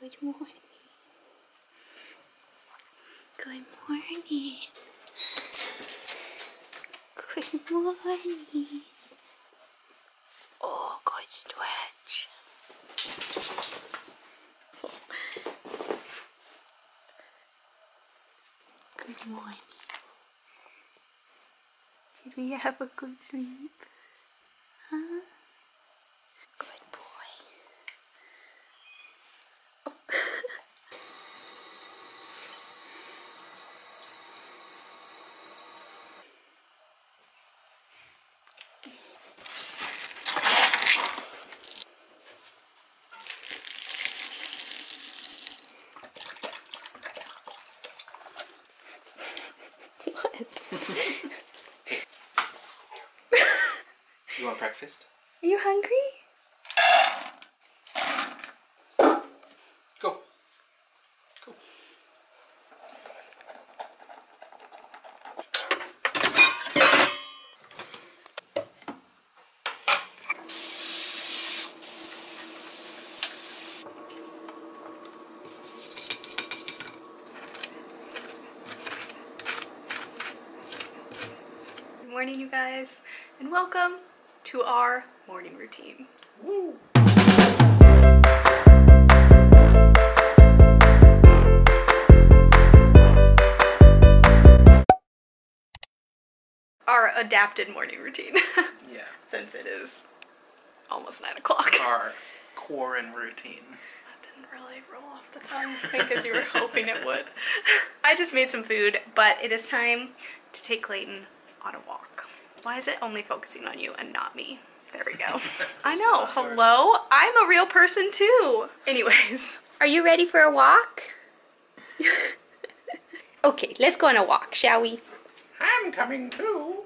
Good morning. Good morning. Good morning. Oh, good stretch. Good morning. Did we have a good sleep? You want breakfast? Are you hungry? Go. Go. Good morning, you guys, and welcome to our morning routine. Our adapted morning routine, Yeah. since it is almost nine o'clock. Our quarren routine. That didn't really roll off the tongue because you were hoping it would. I just made some food, but it is time to take Clayton on a walk. Why is it only focusing on you and not me? There we go. I know. Hello? I'm a real person too. Anyways, are you ready for a walk? okay, let's go on a walk, shall we? I'm coming too.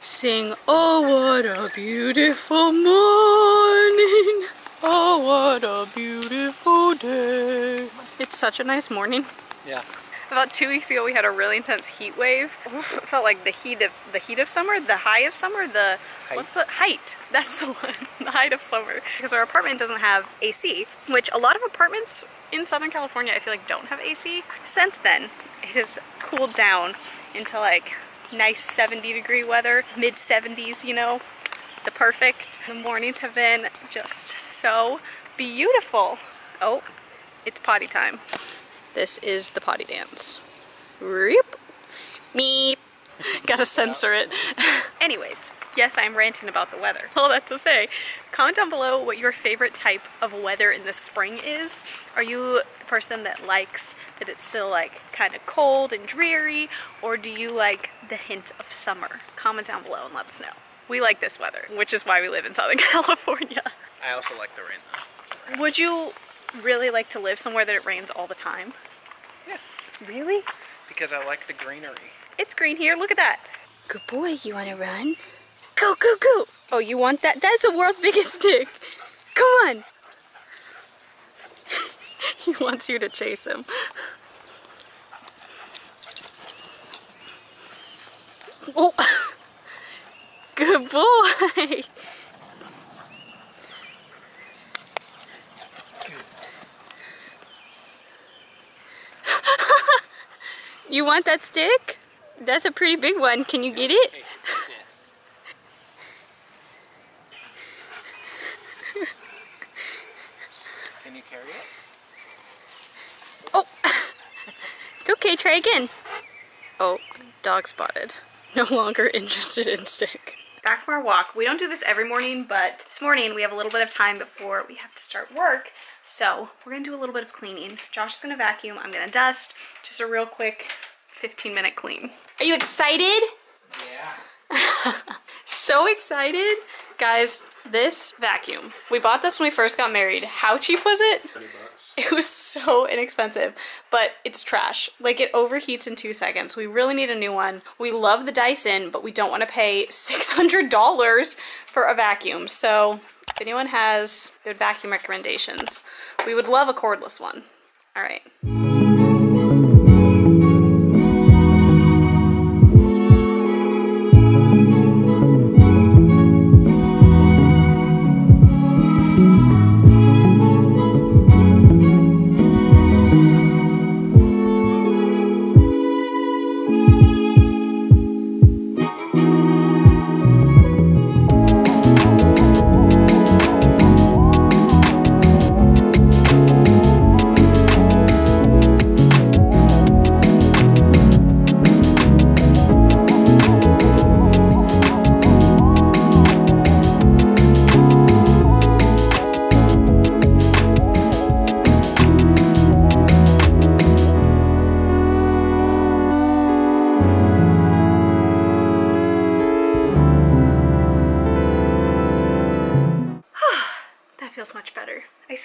Sing, oh, what a beautiful morning. Oh, what a beautiful day. It's such a nice morning. Yeah. About two weeks ago, we had a really intense heat wave. Oof, it felt like the heat of the heat of summer, the high of summer, the Height. what's the height? That's the one, the height of summer. Because our apartment doesn't have AC, which a lot of apartments in Southern California, I feel like don't have AC. Since then, it has cooled down into like nice 70 degree weather, mid 70s, you know, the perfect. The mornings have been just so beautiful. Oh, it's potty time. This is the potty dance. Reep. Meep. Gotta censor it. Anyways, yes, I'm ranting about the weather. All that to say, comment down below what your favorite type of weather in the spring is. Are you the person that likes that it's still like kind of cold and dreary, or do you like the hint of summer? Comment down below and let us know. We like this weather, which is why we live in Southern California. I also like the rain. Would you really like to live somewhere that it rains all the time? Really? Because I like the greenery. It's green here. Look at that. Good boy. You want to run? Go, go, go. Oh, you want that? That's the world's biggest stick. Come on. he wants you to chase him. Oh. Good boy. You want that stick? That's a pretty big one. Can you get it? Can you carry it? Oh! it's okay, try again. Oh, dog spotted. No longer interested in stick. Back from our walk. We don't do this every morning, but this morning we have a little bit of time before we have to start work. So we're gonna do a little bit of cleaning. Josh is gonna vacuum, I'm gonna dust. Just a real quick 15 minute clean. Are you excited? Yeah. so excited. Guys, this vacuum. We bought this when we first got married. How cheap was it? 30 bucks. It was so inexpensive, but it's trash. Like it overheats in two seconds. We really need a new one. We love the Dyson, but we don't want to pay $600 for a vacuum. So if anyone has good vacuum recommendations, we would love a cordless one. All right.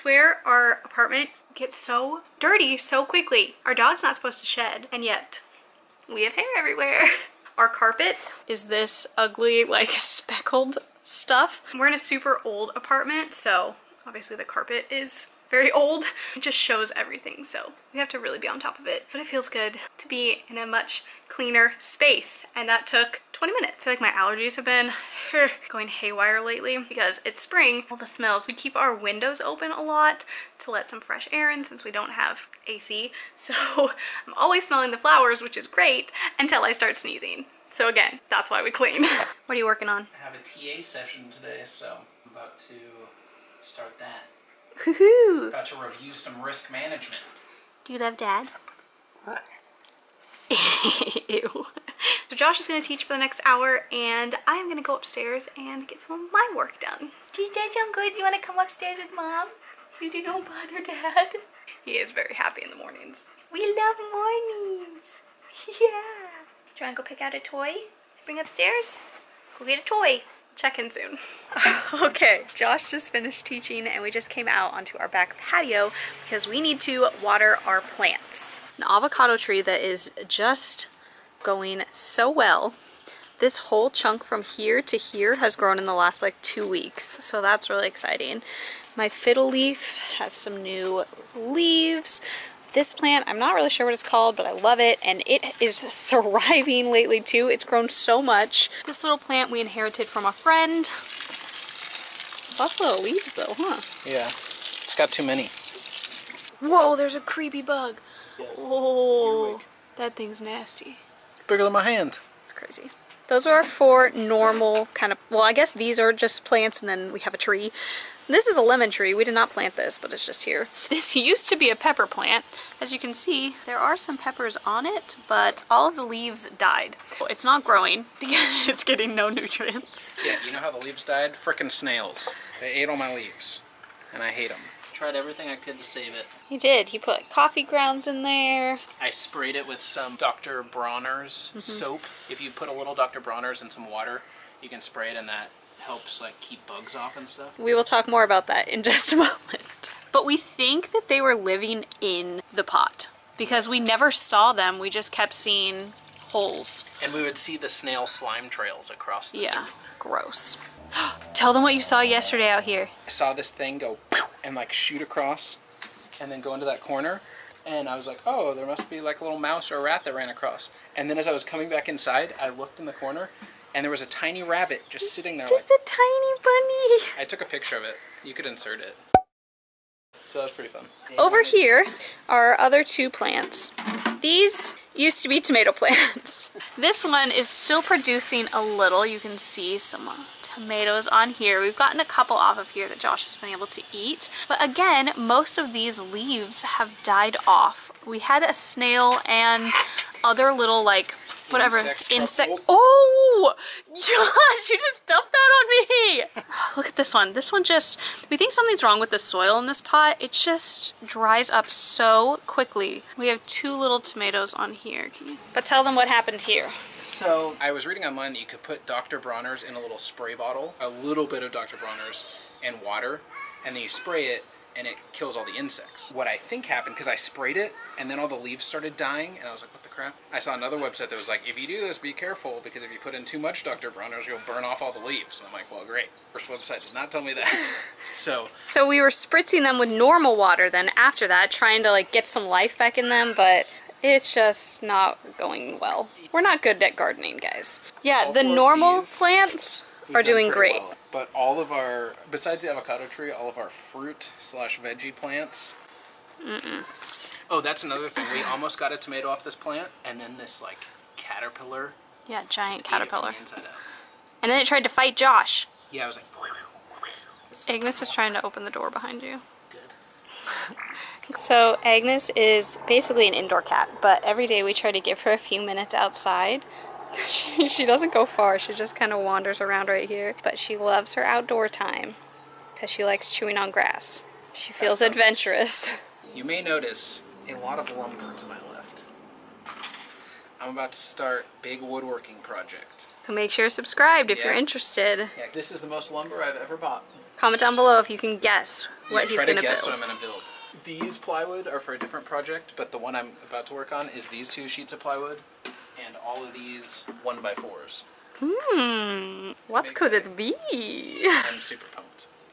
Swear our apartment gets so dirty so quickly. Our dog's not supposed to shed, and yet we have hair everywhere. Our carpet is this ugly, like speckled stuff. We're in a super old apartment, so obviously the carpet is very old. It just shows everything, so we have to really be on top of it. But it feels good to be in a much cleaner space, and that took 20 minutes. I feel like my allergies have been going haywire lately because it's spring. All the smells. We keep our windows open a lot to let some fresh air in since we don't have AC. So I'm always smelling the flowers, which is great, until I start sneezing. So again, that's why we clean. what are you working on? I have a TA session today, so I'm about to start that. Woohoo! About to review some risk management. Do you love dad? What? Ew. So Josh is going to teach for the next hour and I'm going to go upstairs and get some of my work done. Do you guys sound good? Do you want to come upstairs with mom? So you don't bother dad? He is very happy in the mornings. We love mornings. Yeah. Do you want to go pick out a toy bring upstairs? Go get a toy. Check in soon. okay, Josh just finished teaching and we just came out onto our back patio because we need to water our plants. An avocado tree that is just going so well. This whole chunk from here to here has grown in the last like two weeks, so that's really exciting. My fiddle leaf has some new leaves. This plant, I'm not really sure what it's called, but I love it, and it is thriving lately too. It's grown so much. This little plant we inherited from a friend. Lots of leaves though, huh? Yeah. It's got too many. Whoa, there's a creepy bug. Oh, that thing's nasty. Bigger than my hand. It's crazy. Those are our four normal kind of, well, I guess these are just plants and then we have a tree. This is a lemon tree. We did not plant this, but it's just here. This used to be a pepper plant. As you can see, there are some peppers on it, but all of the leaves died. It's not growing because it's getting no nutrients. Yeah, you know how the leaves died? Frickin' snails. They ate all my leaves. And I hate them. Tried everything I could to save it. He did. He put like, coffee grounds in there. I sprayed it with some Dr. Bronner's mm-hmm. soap. If you put a little Dr. Bronner's in some water, you can spray it and that helps like keep bugs off and stuff. We will talk more about that in just a moment. But we think that they were living in the pot because we never saw them. We just kept seeing holes. And we would see the snail slime trails across the Yeah, gross. Tell them what you saw yesterday out here. I saw this thing go pew and like shoot across and then go into that corner. And I was like, oh, there must be like a little mouse or a rat that ran across. And then as I was coming back inside, I looked in the corner and there was a tiny rabbit just sitting there. Like, Just a tiny bunny. I took a picture of it. You could insert it. So that was pretty fun. Over here are our other two plants. These used to be tomato plants. This one is still producing a little. You can see some tomatoes on here. We've gotten a couple off of here that Josh has been able to eat. But again, most of these leaves have died off. We had a snail and other little like whatever Insect insect. Oh, Josh, you just dumped that on me. Look at this one. This one just, we think something's wrong with the soil in this pot. It just dries up so quickly. We have two little tomatoes on here. Can you- But tell them what happened here. So I was reading online that you could put Dr. Bronner's in a little spray bottle, a little bit of Dr. Bronner's and water, and then you spray it and it kills all the insects. What I think happened, because I sprayed it and then all the leaves started dying, and I was like, I saw another website that was like, if you do this, be careful, because if you put in too much Dr. Bronner's, you'll burn off all the leaves. And I'm like, well, great. First website did not tell me that. so So we were spritzing them with normal water then after that, trying to like get some life back in them, but it's just not going well. We're not good at gardening, guys. Yeah, All the normal plants are doing great. well. But all of our, besides the avocado tree, all of our fruit slash veggie plants. Oh, that's another thing. We almost got a tomato off this plant, and then this like caterpillar. Yeah, giant ate it from caterpillar. the. And then it tried to fight Josh. Yeah, I was like, Agnes is trying to open the door behind you. good. So Agnes is basically an indoor cat, but every day we try to give her a few minutes outside. She, she doesn't go far, she just kind of wanders around right here, but she loves her outdoor time because she likes chewing on grass. She feels adventurous. You may notice a lot of lumber to my left. I'm about to start a big woodworking project. So make sure you're subscribed if you're interested. Yeah, this is the most lumber I've ever bought. Comment down below if you can guess what Yeah, he's gonna to guess build. what I'm gonna build. These plywood are for a different project, but the one I'm about to work on is these two sheets of plywood, and all of these one by fours. Hmm, what could sense. it be? I'm super pumped.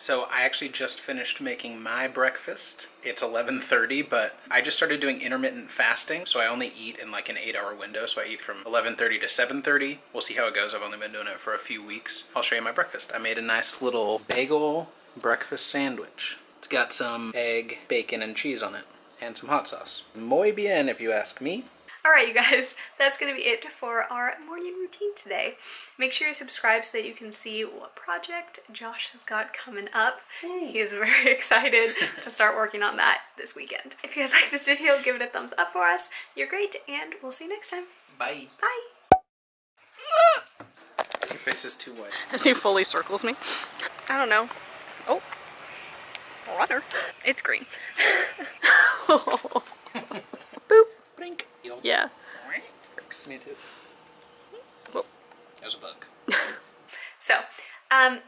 So I actually just finished making my breakfast. It's 11:30, but I just started doing intermittent fasting, so I only eat in like an 8-hour window. So I eat from 11:30 to 7:30. We'll see how it goes. I've only been doing it for a few weeks. I'll show you my breakfast. I made a nice little bagel breakfast sandwich. It's got some egg, bacon, and cheese on it, and some hot sauce. Muy bien, if you ask me. Alright, you guys, that's going to be it for our morning routine today. Make sure you subscribe so that you can see what project Josh has got coming up. He is very excited to start working on that this weekend. If you guys like this video, give it a thumbs up for us. You're great, and we'll see you next time. Bye. Bye! Your face is too white. As he fully circles me. I don't know. Oh. Water. It's green. Boop. Yeah. Me too. Whoa. There's a bug. So, um,